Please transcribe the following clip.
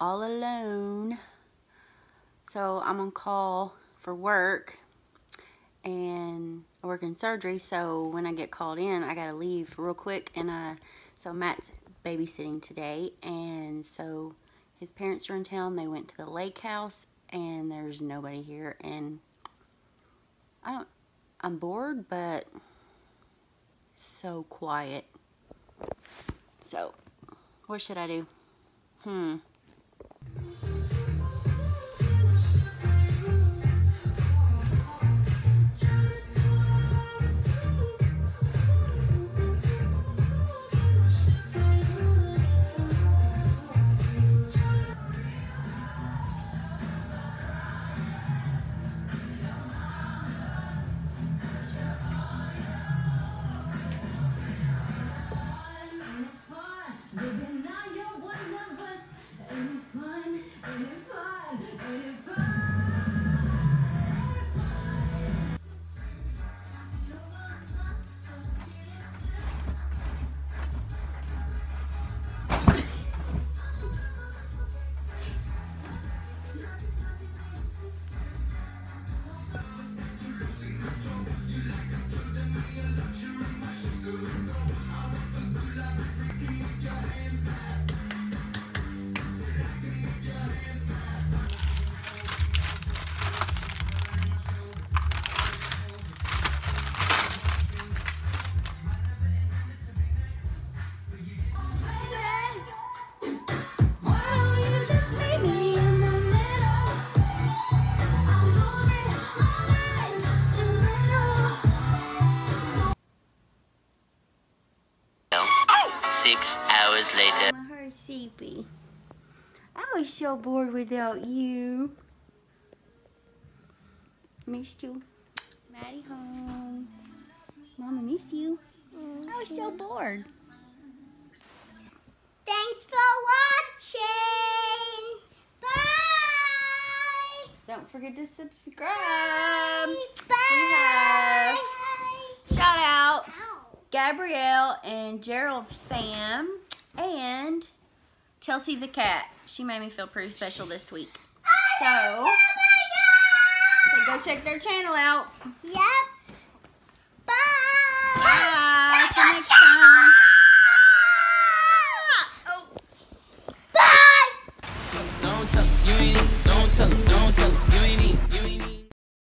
all alone. So I'm on call for work and I work in surgery. So when I get called in, I gotta leave real quick. And I, so Matt's babysitting today. And so his parents are in town. They went to the lake house and there's nobody here. And I don't, I'm bored, but so quiet. So, what should I do? Hmm. Six hours later. My heart's sleepy. I was so bored without you. Missed you. Maddie home. Mama missed you. I was so bored. Thanks for watching. Bye. Don't forget to subscribe. Bye. We Gabrielle and Gerald fam and Chelsea the cat. She made me feel pretty special this week. So, Oh so oh go check their channel out. Yep.